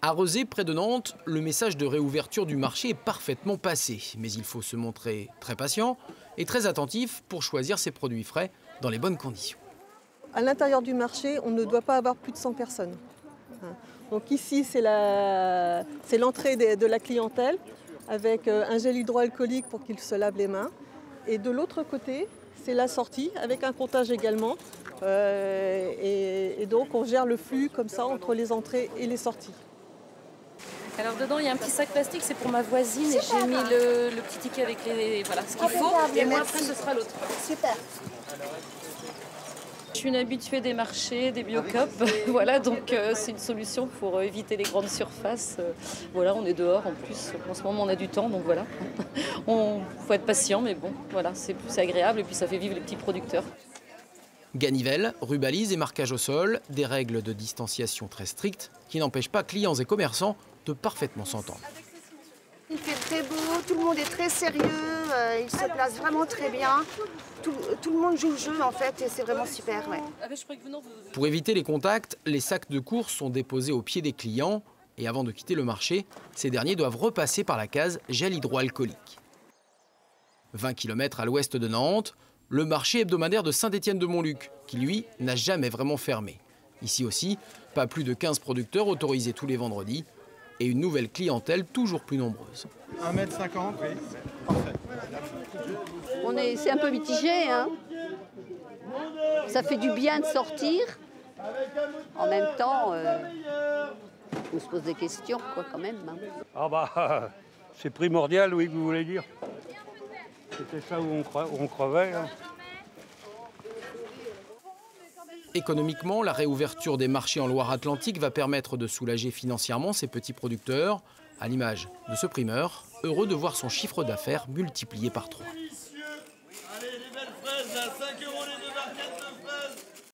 À Rezé, près de Nantes, le message de réouverture du marché est parfaitement passé. Mais il faut se montrer très patient et très attentif pour choisir ses produits frais dans les bonnes conditions. À l'intérieur du marché, on ne doit pas avoir plus de 100 personnes. Hein. Donc ici, c'est l'entrée de la clientèle avec euh, un gel hydroalcoolique pour qu'il se lave les mains. Et de l'autre côté, c'est la sortie avec un comptage également. Euh, et donc on gère le flux comme ça entre les entrées et les sorties. Alors dedans il y a un petit sac plastique, c'est pour ma voisine et j'ai mis le, petit ticket avec les voilà ce qu'il faut et moi après ce sera l'autre. Super. Je suis une habituée des marchés, des biocopes, voilà donc euh, c'est une solution pour euh, éviter les grandes surfaces. Euh, voilà, on est dehors en plus, en ce moment on a du temps donc voilà. On faut être patient mais bon, voilà, c'est plus agréable et puis ça fait vivre les petits producteurs. Ganivelle, rubalise et marquage au sol, des règles de distanciation très strictes qui n'empêchent pas clients et commerçants parfaitement s'entendre. Il fait très beau, tout le monde est très sérieux, euh, il se place vraiment très bien. Tout, le monde joue le jeu en fait et c'est vraiment super. Ah, Pour éviter les contacts, les sacs de course sont déposés au pied des clients et avant de quitter le marché, ces derniers doivent repasser par la case gel hydroalcoolique. 20 km à l'ouest de Nantes, le marché hebdomadaire de Saint-Étienne-de-Montluc, qui lui n'a jamais vraiment fermé. Ici aussi, pas plus de 15 producteurs autorisés tous les vendredis et une nouvelle clientèle toujours plus nombreuse. 1m50, oui, parfait. c'est un peu mitigé, hein ça fait du bien de sortir. En même temps, euh, on se pose des questions, quoi, quand même. Hein. Ah bah, c'est primordial, oui, vous voulez dire. C'était ça où on, on crevait. Hein. Économiquement, la réouverture des marchés en Loire-Atlantique va permettre de soulager financièrement ces petits producteurs, à l'image de ce primeur, heureux de voir son chiffre d'affaires multiplié par trois.